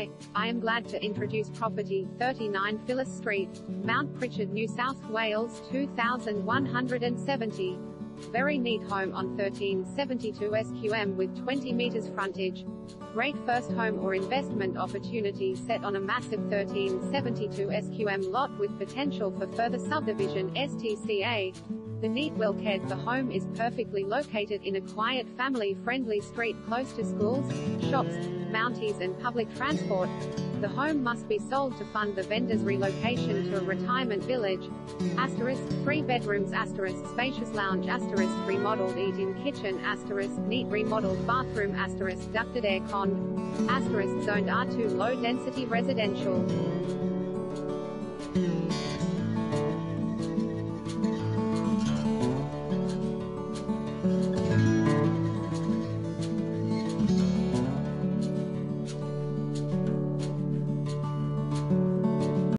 Hi, I am glad to introduce property 39 Phyllis Street, Mount Pritchard, New South Wales 2170. Very neat home on 1372 SQM with 20 meters frontage. Great first home or investment opportunity set on a massive 1372 SQM lot with potential for further subdivision STCA. The neat well cared for home is perfectly located in a quiet family-friendly street close to schools, shops, Mounties and public transport. The home must be sold to fund the vendor's relocation to a retirement village. Asterisk, three bedrooms asterisk, spacious lounge asterisk, remodeled eat-in kitchen asterisk, neat remodeled bathroom asterisk, ducted air con. Asterisk zoned R2 low density residential.